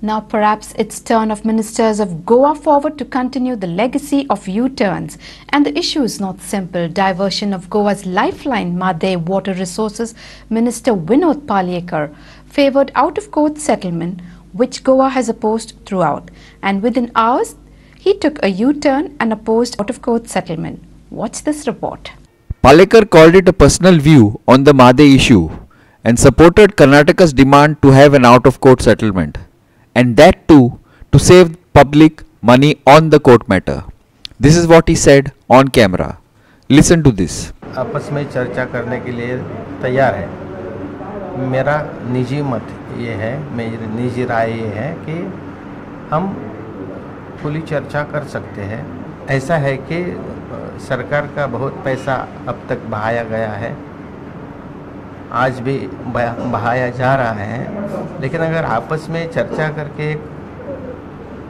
Now perhaps it's turn of ministers of Goa forward to continue the legacy of U-turns. And the issue is not simple. Diversion of Goa's lifeline Mhadei Water Resources Minister Vinod Palyekar favoured out-of-court settlement which Goa has opposed throughout. And within hours, he took a U-turn and opposed out-of-court settlement. Watch this report. Palekar called it a personal view on the Mhadei issue and supported Karnataka's demand to have an out-of-court settlement and that too to save public money on the court matter. This is what he said on camera. Listen to this. आपस में चर्चा करने के लिए तैयार है मेरा निजी मत ये है मेरी निजी राय ये है कि हम खुली चर्चा कर सकते हैं ऐसा है कि सरकार का बहुत पैसा अब तक बहाया गया है आज भी बहाया जा रहा है। लेकिन अगर आपस में चर्चा करके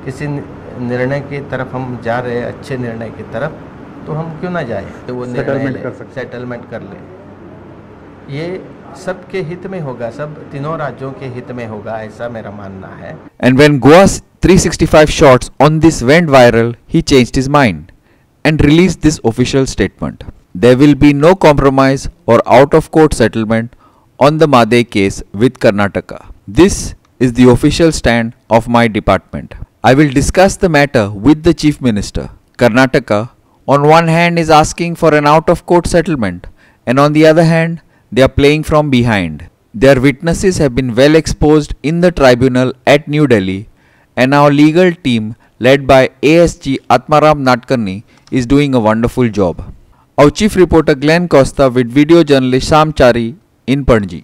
किसी निर्णय की तरफ़ हम जा रहे हैं अच्छे निर्णय की तरफ़ तो हम क्यों ना जाए? तो वो निर्णय कर सकते सेटलमेंट कर ले। ये सबके हित में होगा सब तीनों राज्यों के हित में होगा ऐसा मेरा मानना है। And when Goa's 365 shots on this went viral, he changed his mind and released this official statement. There will be no compromise or out of court settlement on the Mhadei case with Karnataka. This is the official stand of my department. I will discuss the matter with the Chief Minister. Karnataka, on one hand, is asking for an out of court settlement, and on the other hand, they are playing from behind. Their witnesses have been well exposed in the tribunal at New Delhi, and our legal team, led by ASG Atmaram Nadkarni, is doing a wonderful job. और chief reporter Glen Costa with video journalist Sham Chari in Panaji.